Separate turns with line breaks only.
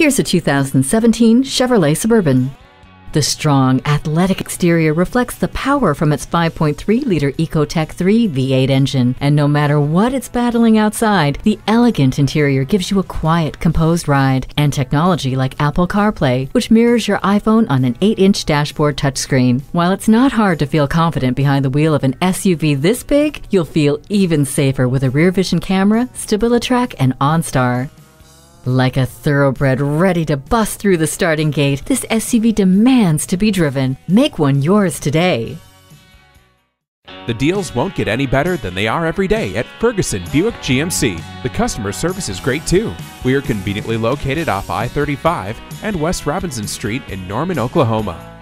Here's a 2017 Chevrolet Suburban. The strong, athletic exterior reflects the power from its 5.3 liter Ecotec 3 V8 engine, and no matter what it's battling outside, the elegant interior gives you a quiet, composed ride, and technology like Apple CarPlay, which mirrors your iPhone on an 8 inch dashboard touchscreen. While it's not hard to feel confident behind the wheel of an SUV this big, you'll feel even safer with a rear vision camera, StabiliTrak, and OnStar. Like a thoroughbred ready to bust through the starting gate, this SUV demands to be driven. Make one yours today.
The deals won't get any better than they are every day at Ferguson Buick GMC. The customer service is great too. We are conveniently located off I 35 and West Robinson Street in Norman, Oklahoma.